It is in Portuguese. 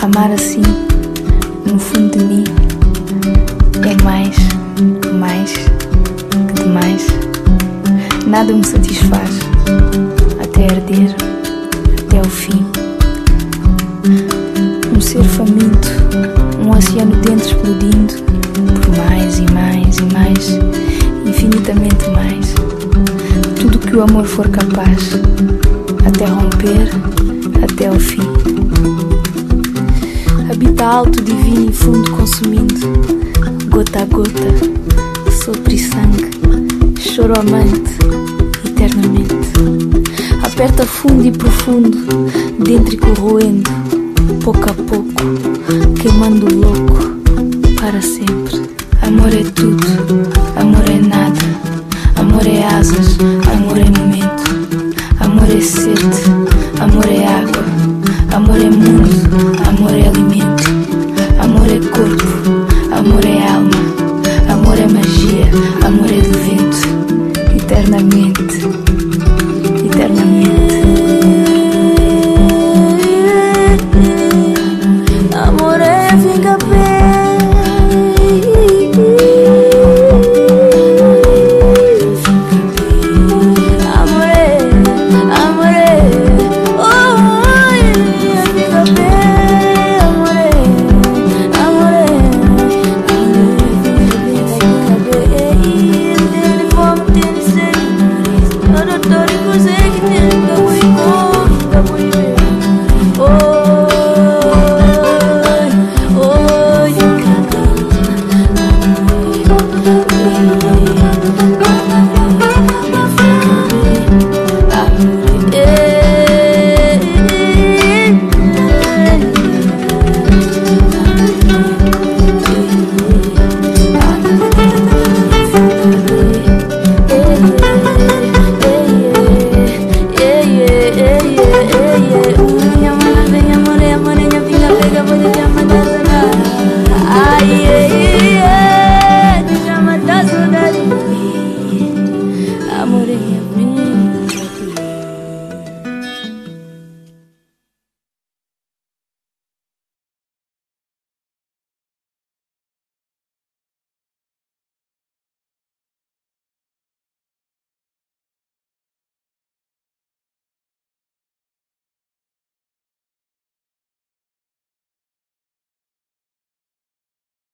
Amar assim, no fundo de mim, é mais, mais que demais. Nada me satisfaz até arder, até o fim. Um ser faminto, um oceano dentro explodindo, por mais e mais e mais, infinitamente mais. Que o amor for capaz, até romper, até o fim. Habita alto, divino e fundo consumindo, gota a gota, sopro e sangue, choro amante, eternamente. Aperta fundo e profundo, dentro e corroendo, pouco a pouco, queimando o louco, para sempre. Amor é tudo, alma,